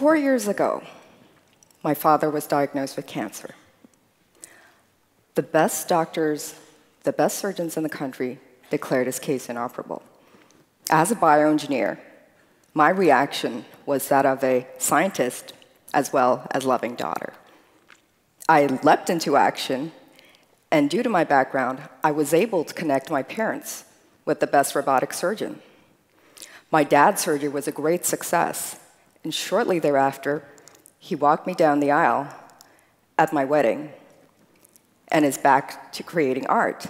Four years ago, my father was diagnosed with cancer. The best doctors, the best surgeons in the country declared his case inoperable. As a bioengineer, my reaction was that of a scientist as well as loving daughter. I leapt into action, and due to my background, I was able to connect my parents with the best robotic surgeon. My dad's surgery was a great success, and shortly thereafter, he walked me down the aisle at my wedding and is back to creating art.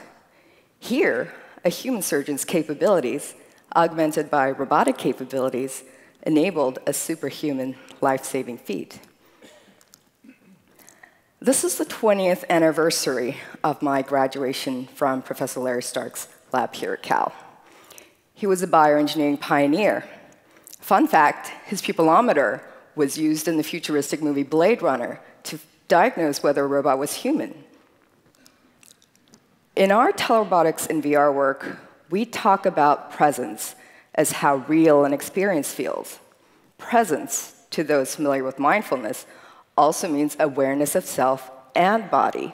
Here, a human surgeon's capabilities, augmented by robotic capabilities, enabled a superhuman life saving feat. This is the 20th anniversary of my graduation from Professor Larry Stark's lab here at Cal. He was a bioengineering pioneer. Fun fact his pupilometer was used in the futuristic movie Blade Runner to diagnose whether a robot was human. In our telerobotics and VR work, we talk about presence as how real an experience feels. Presence, to those familiar with mindfulness, also means awareness of self and body.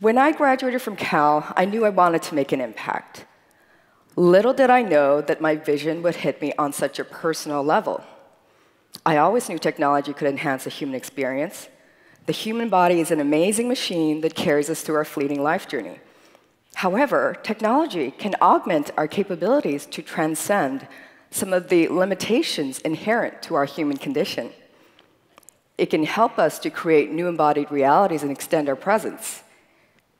When I graduated from Cal, I knew I wanted to make an impact. Little did I know that my vision would hit me on such a personal level. I always knew technology could enhance the human experience. The human body is an amazing machine that carries us through our fleeting life journey. However, technology can augment our capabilities to transcend some of the limitations inherent to our human condition. It can help us to create new embodied realities and extend our presence.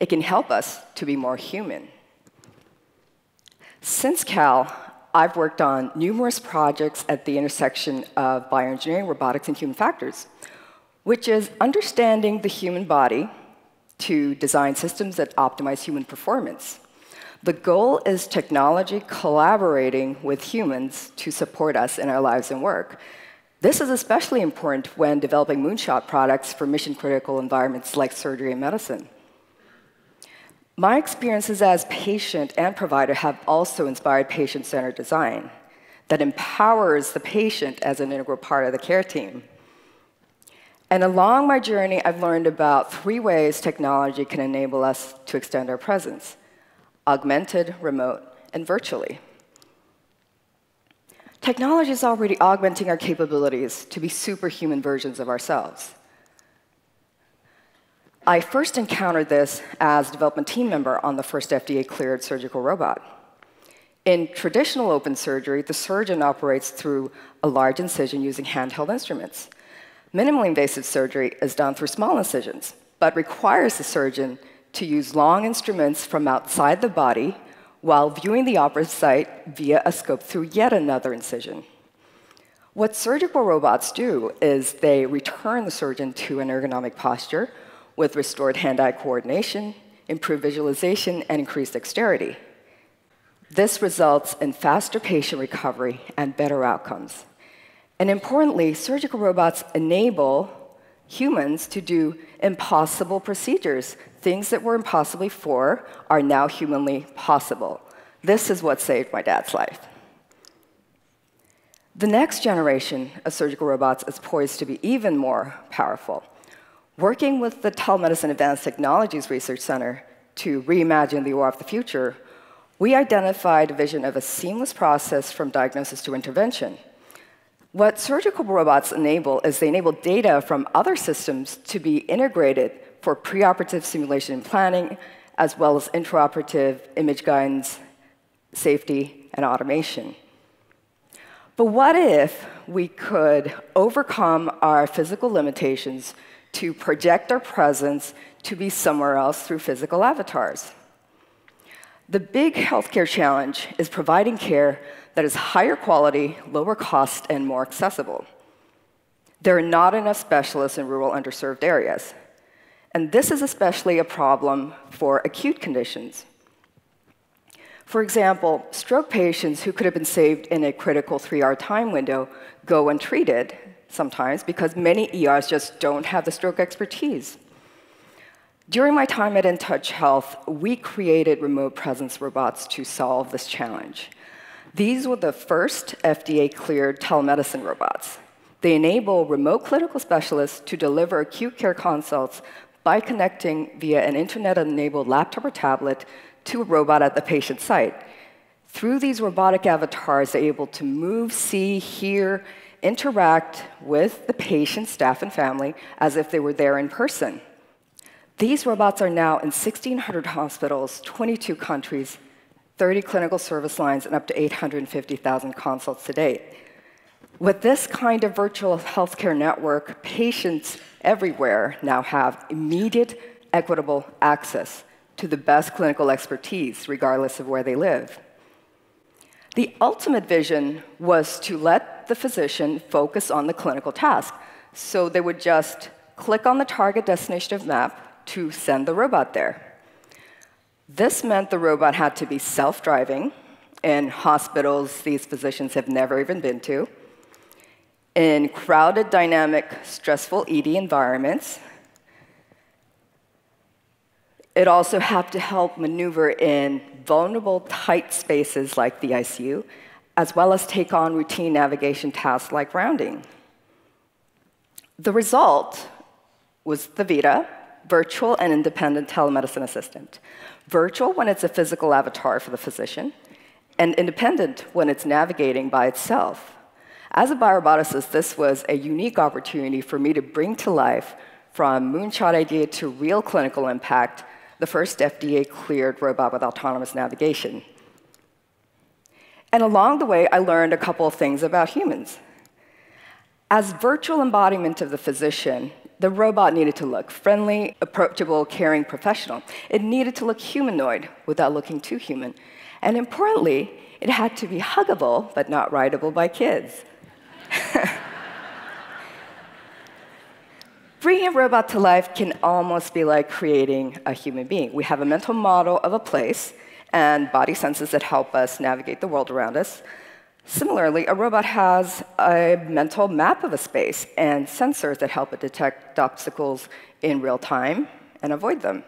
It can help us to be more human. Since Cal, I've worked on numerous projects at the intersection of bioengineering, robotics, and human factors, which is understanding the human body to design systems that optimize human performance. The goal is technology collaborating with humans to support us in our lives and work. This is especially important when developing moonshot products for mission critical environments like surgery and medicine. My experiences as patient and provider have also inspired patient centered design that empowers the patient as an integral part of the care team. And along my journey, I've learned about three ways technology can enable us to extend our presence augmented, remote, and virtually. Technology is already augmenting our capabilities to be superhuman versions of ourselves. I first encountered this as a development team member on the first FDA cleared surgical robot. In traditional open surgery, the surgeon operates through a large incision using handheld instruments. Minimally invasive surgery is done through small incisions, but requires the surgeon to use long instruments from outside the body while viewing the operative site via a scope through yet another incision. What surgical robots do is they return the surgeon to an ergonomic posture with restored hand-eye coordination, improved visualization, and increased dexterity. This results in faster patient recovery and better outcomes. And importantly, surgical robots enable humans to do impossible procedures. Things that were impossible before are now humanly possible. This is what saved my dad's life. The next generation of surgical robots is poised to be even more powerful. Working with the Telemedicine Advanced Technologies Research Center to reimagine the OR of the future, we identified a vision of a seamless process from diagnosis to intervention what surgical robots enable is they enable data from other systems to be integrated for preoperative simulation and planning, as well as intraoperative image guidance, safety, and automation. But what if we could overcome our physical limitations to project our presence to be somewhere else through physical avatars? The big healthcare challenge is providing care that is higher quality, lower cost, and more accessible. There are not enough specialists in rural underserved areas. And this is especially a problem for acute conditions. For example, stroke patients who could have been saved in a critical three hour time window go untreated sometimes because many ERs just don't have the stroke expertise. During my time at InTouch Health, we created remote presence robots to solve this challenge. These were the first FDA cleared telemedicine robots. They enable remote clinical specialists to deliver acute care consults by connecting via an internet enabled laptop or tablet to a robot at the patient site. Through these robotic avatars, they're able to move, see, hear, interact with the patient, staff, and family as if they were there in person. These robots are now in 1,600 hospitals, 22 countries, 30 clinical service lines, and up to 850,000 consults to date. With this kind of virtual healthcare network, patients everywhere now have immediate, equitable access to the best clinical expertise, regardless of where they live. The ultimate vision was to let the physician focus on the clinical task. So they would just click on the target destination of map to send the robot there. This meant the robot had to be self driving in hospitals these physicians have never even been to, in crowded, dynamic, stressful ED environments. It also had to help maneuver in vulnerable, tight spaces like the ICU, as well as take on routine navigation tasks like rounding. The result was the Vita, virtual and independent telemedicine assistant. Virtual when it's a physical avatar for the physician, and independent when it's navigating by itself. As a bioroboticist, this was a unique opportunity for me to bring to life, from moonshot idea to real clinical impact, the first FDA cleared robot with autonomous navigation. And along the way, I learned a couple of things about humans. As virtual embodiment of the physician, the robot needed to look friendly, approachable, caring, professional. It needed to look humanoid without looking too human. And importantly, it had to be huggable, but not rideable by kids. Bringing a robot to life can almost be like creating a human being. We have a mental model of a place and body senses that help us navigate the world around us. Similarly, a robot has a mental map of a space and sensors that help it detect obstacles in real time and avoid them.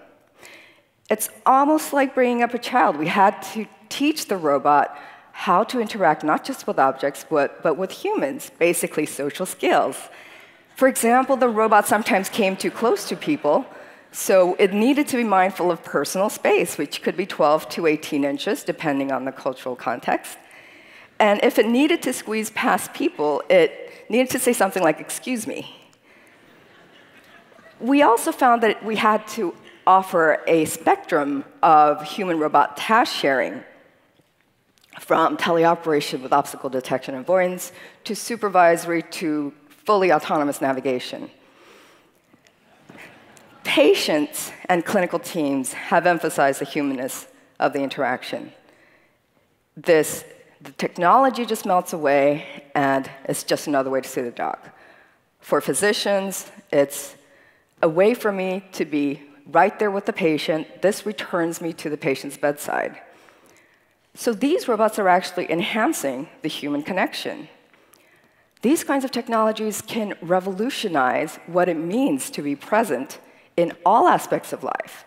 It's almost like bringing up a child. We had to teach the robot how to interact not just with objects, but, but with humans, basically social skills. For example, the robot sometimes came too close to people, so it needed to be mindful of personal space, which could be 12 to 18 inches, depending on the cultural context. And if it needed to squeeze past people, it needed to say something like, excuse me. We also found that we had to offer a spectrum of human robot task sharing from teleoperation with obstacle detection and avoidance to supervisory to fully autonomous navigation. Patients and clinical teams have emphasized the humanness of the interaction. This the technology just melts away, and it's just another way to see the dog. For physicians, it's a way for me to be right there with the patient. This returns me to the patient's bedside. So these robots are actually enhancing the human connection. These kinds of technologies can revolutionize what it means to be present in all aspects of life.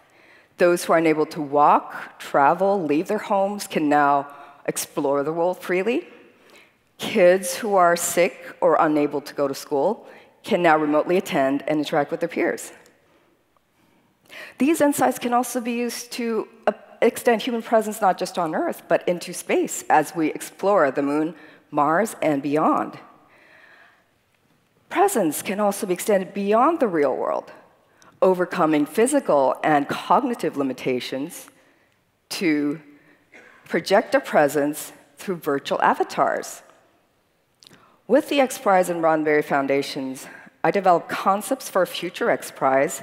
Those who are unable to walk, travel, leave their homes can now explore the world freely. Kids who are sick or unable to go to school can now remotely attend and interact with their peers. These insights can also be used to uh, extend human presence not just on Earth, but into space as we explore the moon, Mars, and beyond. Presence can also be extended beyond the real world, overcoming physical and cognitive limitations to project a presence through virtual avatars. With the X Prize and Roddenberry Foundations, I developed concepts for a future X Prize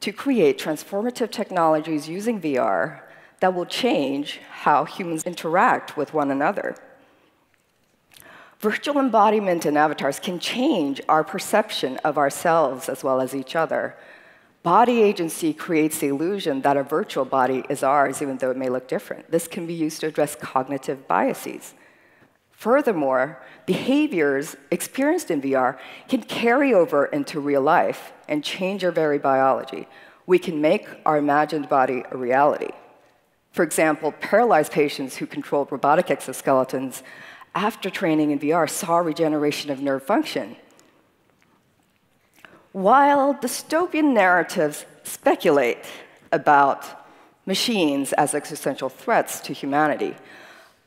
to create transformative technologies using VR that will change how humans interact with one another. Virtual embodiment and avatars can change our perception of ourselves as well as each other, Body agency creates the illusion that a virtual body is ours, even though it may look different. This can be used to address cognitive biases. Furthermore, behaviors experienced in VR can carry over into real life and change our very biology. We can make our imagined body a reality. For example, paralyzed patients who controlled robotic exoskeletons after training in VR saw regeneration of nerve function. While dystopian narratives speculate about machines as existential threats to humanity,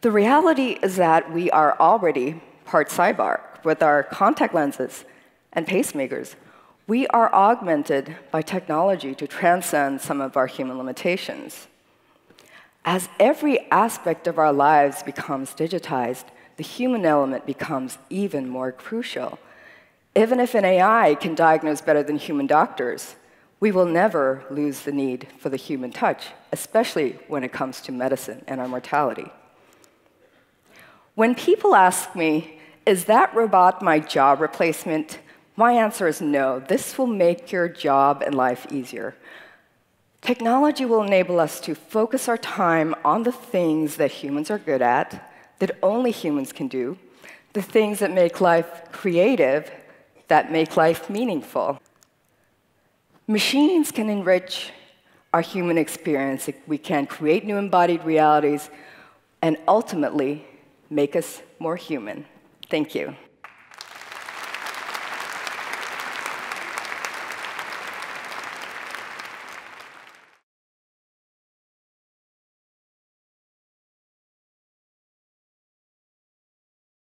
the reality is that we are already part cyborg with our contact lenses and pacemakers. We are augmented by technology to transcend some of our human limitations. As every aspect of our lives becomes digitized, the human element becomes even more crucial. Even if an AI can diagnose better than human doctors, we will never lose the need for the human touch, especially when it comes to medicine and our mortality. When people ask me, is that robot my job replacement? My answer is no. This will make your job and life easier. Technology will enable us to focus our time on the things that humans are good at, that only humans can do, the things that make life creative, that make life meaningful. Machines can enrich our human experience. We can create new embodied realities and ultimately make us more human. Thank you.